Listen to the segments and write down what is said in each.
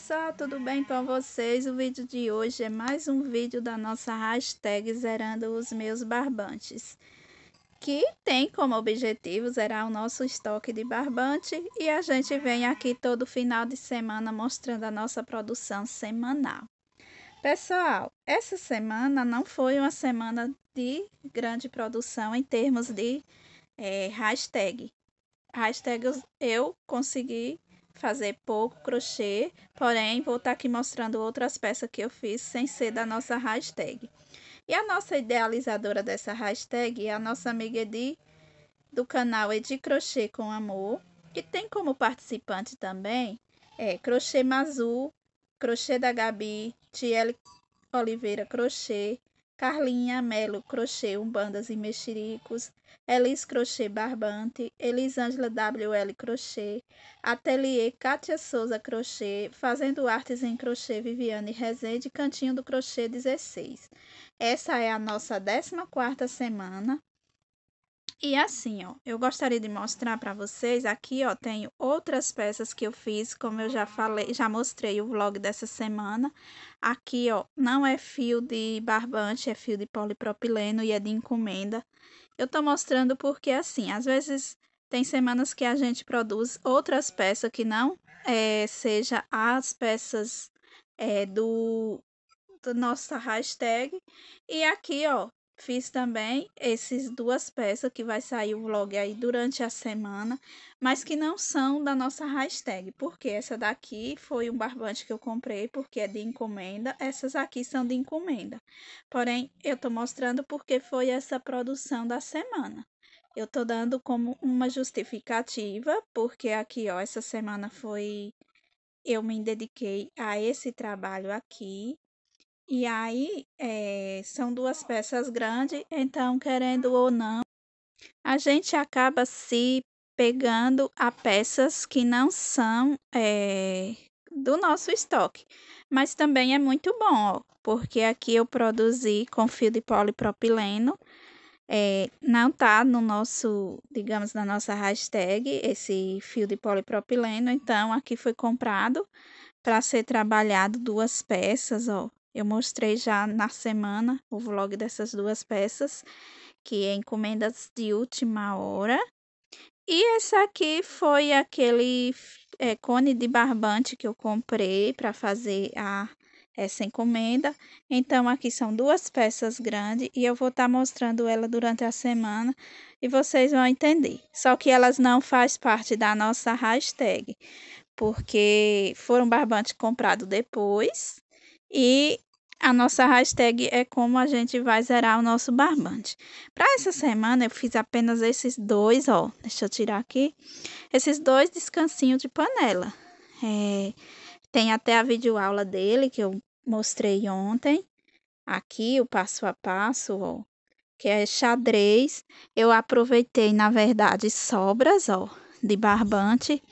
pessoal, tudo bem com vocês? O vídeo de hoje é mais um vídeo da nossa hashtag Zerando os Meus Barbantes, que tem como objetivo zerar o nosso estoque de barbante e a gente vem aqui todo final de semana mostrando a nossa produção semanal. Pessoal, essa semana não foi uma semana de grande produção em termos de é, hashtag. Hashtag eu consegui fazer pouco crochê, porém vou estar tá aqui mostrando outras peças que eu fiz sem ser da nossa hashtag. E a nossa idealizadora dessa hashtag é a nossa amiga Edi, do canal Edi Crochê com Amor. E tem como participante também é Crochê Mazu, Crochê da Gabi, Tiele Oliveira Crochê, Carlinha Melo Crochê Umbandas e Mexericos, Elis Crochê Barbante, Elisângela WL Crochê, Ateliê Kátia Souza Crochê, Fazendo Artes em Crochê Viviane Rezende, Cantinho do Crochê 16. Essa é a nossa 14ª semana e assim, ó, eu gostaria de mostrar para vocês, aqui, ó, tenho outras peças que eu fiz, como eu já falei, já mostrei o vlog dessa semana. Aqui, ó, não é fio de barbante, é fio de polipropileno e é de encomenda. Eu tô mostrando porque, assim, às vezes tem semanas que a gente produz outras peças que não é, seja as peças é, do, do nossa hashtag. E aqui, ó, Fiz também esses duas peças que vai sair o vlog aí durante a semana, mas que não são da nossa hashtag, porque essa daqui foi um barbante que eu comprei porque é de encomenda, essas aqui são de encomenda. Porém, eu tô mostrando porque foi essa produção da semana. Eu tô dando como uma justificativa, porque aqui, ó, essa semana foi eu me dediquei a esse trabalho aqui e aí, é, são duas peças grandes, então, querendo ou não, a gente acaba se pegando a peças que não são é, do nosso estoque. Mas também é muito bom, ó, porque aqui eu produzi com fio de polipropileno. É, não tá no nosso, digamos, na nossa hashtag, esse fio de polipropileno. Então, aqui foi comprado para ser trabalhado duas peças, ó. Eu mostrei já na semana o vlog dessas duas peças, que é encomendas de última hora. E essa aqui foi aquele é, cone de barbante que eu comprei para fazer a essa encomenda. Então, aqui são duas peças grandes e eu vou estar tá mostrando ela durante a semana e vocês vão entender. Só que elas não faz parte da nossa hashtag, porque foram barbantes comprados depois e a nossa hashtag é como a gente vai zerar o nosso barbante. Para essa semana eu fiz apenas esses dois, ó. Deixa eu tirar aqui. Esses dois descansinhos de panela. É, tem até a videoaula dele que eu mostrei ontem. Aqui o passo a passo, ó. Que é xadrez. Eu aproveitei, na verdade, sobras, ó, de barbante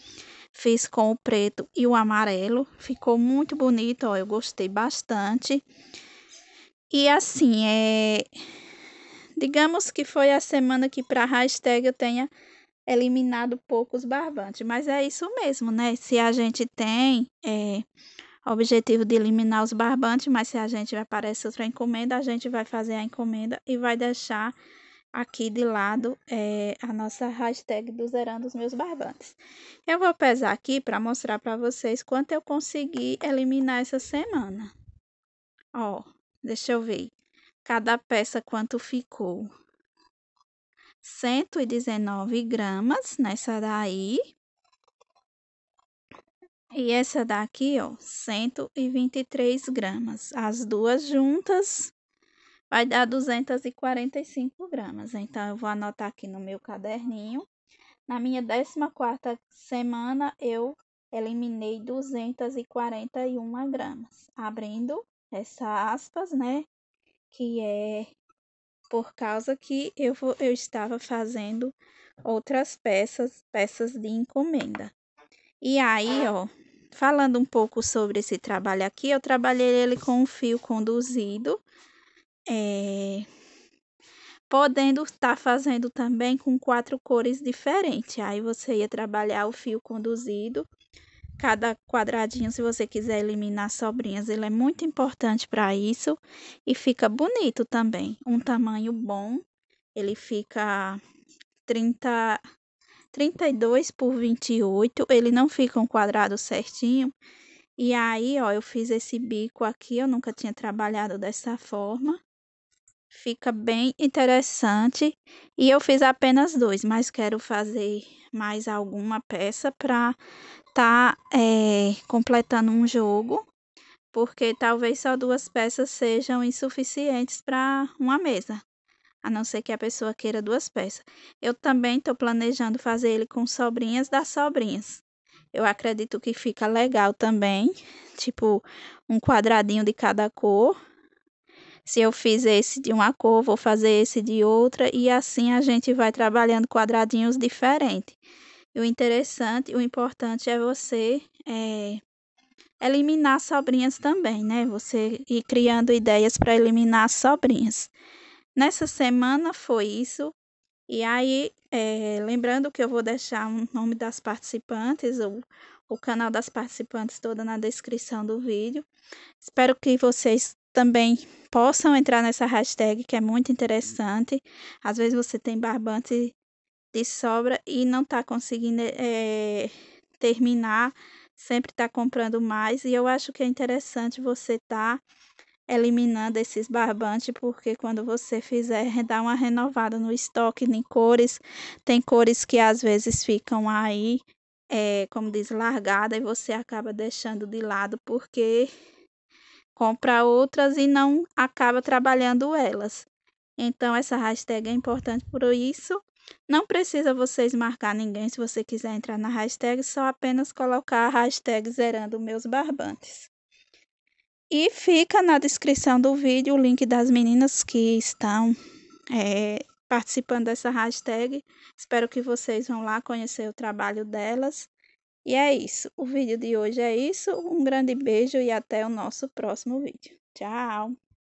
Fiz com o preto e o amarelo. Ficou muito bonito, ó. Eu gostei bastante. E assim, é... Digamos que foi a semana que para hashtag eu tenha eliminado poucos barbantes. Mas é isso mesmo, né? Se a gente tem é, objetivo de eliminar os barbantes, mas se a gente vai aparecer outra encomenda, a gente vai fazer a encomenda e vai deixar aqui de lado é, a nossa hashtag do Zerando os Meus Barbantes. Eu vou pesar aqui para mostrar para vocês quanto eu consegui eliminar essa semana. Ó, deixa eu ver. Cada peça quanto ficou. 119 gramas nessa daí. E essa daqui, ó, 123 gramas. As duas juntas vai dar 245 gramas. Então, eu vou anotar aqui no meu caderninho. Na minha 14 semana, eu eliminei 241 gramas. Abrindo essa aspas, né? Que é por causa que eu, vou, eu estava fazendo outras peças, peças de encomenda. E aí, ó, falando um pouco sobre esse trabalho aqui, eu trabalhei ele com um fio conduzido é, podendo estar tá fazendo também com quatro cores diferentes. Aí você ia trabalhar o fio conduzido cada quadradinho, se você quiser eliminar sobrinhas, ele é muito importante para isso e fica bonito também. Um tamanho bom, ele fica 30, 32 por 28, ele não fica um quadrado certinho. E aí, ó, eu fiz esse bico aqui, eu nunca tinha trabalhado dessa forma. Fica bem interessante. E eu fiz apenas dois, mas quero fazer mais alguma peça para tá é, completando um jogo, porque talvez só duas peças sejam insuficientes para uma mesa, a não ser que a pessoa queira duas peças. Eu também estou planejando fazer ele com sobrinhas das sobrinhas. Eu acredito que fica legal também, tipo um quadradinho de cada cor. Se eu fiz esse de uma cor, vou fazer esse de outra e assim a gente vai trabalhando quadradinhos diferentes. O interessante, o importante é você é, eliminar sobrinhas também, né? Você ir criando ideias para eliminar sobrinhas. Nessa semana foi isso. E aí, é, lembrando que eu vou deixar o nome das participantes, o, o canal das participantes toda na descrição do vídeo. Espero que vocês também possam entrar nessa hashtag que é muito interessante. Às vezes você tem barbante de sobra e não está conseguindo é, terminar, sempre está comprando mais. E eu acho que é interessante você estar tá eliminando esses barbantes, porque quando você fizer, dá uma renovada no estoque em cores. Tem cores que às vezes ficam aí, é, como diz, largada e você acaba deixando de lado porque compra outras e não acaba trabalhando elas. Então, essa hashtag é importante por isso. Não precisa vocês marcar ninguém se você quiser entrar na hashtag, só apenas colocar a hashtag zerando meus barbantes. E fica na descrição do vídeo o link das meninas que estão é, participando dessa hashtag. Espero que vocês vão lá conhecer o trabalho delas. E é isso. O vídeo de hoje é isso. Um grande beijo e até o nosso próximo vídeo. Tchau!